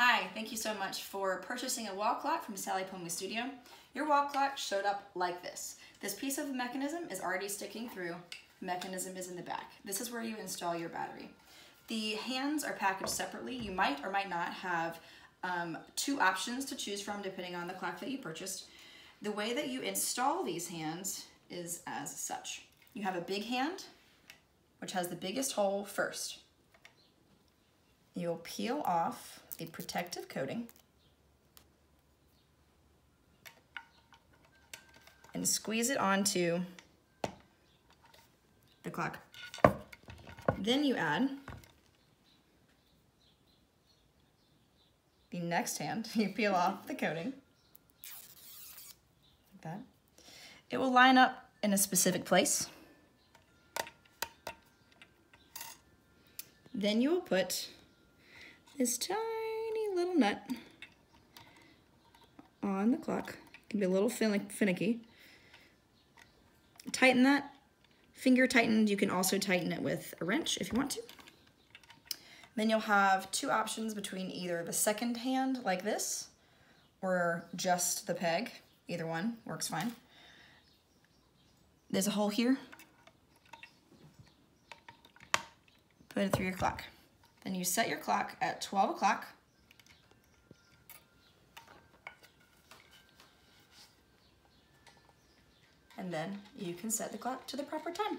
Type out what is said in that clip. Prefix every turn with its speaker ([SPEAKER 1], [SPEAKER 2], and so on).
[SPEAKER 1] Hi, thank you so much for purchasing a wall clock from Sallie Plumley Studio. Your wall clock showed up like this. This piece of mechanism is already sticking through. The mechanism is in the back. This is where you install your battery. The hands are packaged separately. You might or might not have um, two options to choose from depending on the clock that you purchased. The way that you install these hands is as such. You have a big hand, which has the biggest hole first. You'll peel off the protective coating and squeeze it onto the clock. Then you add the next hand. You peel off the coating like that. It will line up in a specific place. Then you will put this tiny little nut on the clock. It can be a little finicky. Tighten that. Finger tightened, you can also tighten it with a wrench if you want to. Then you'll have two options between either the second hand like this or just the peg. Either one works fine. There's a hole here. Put it through your clock. Then you set your clock at 12 o'clock. And then you can set the clock to the proper time.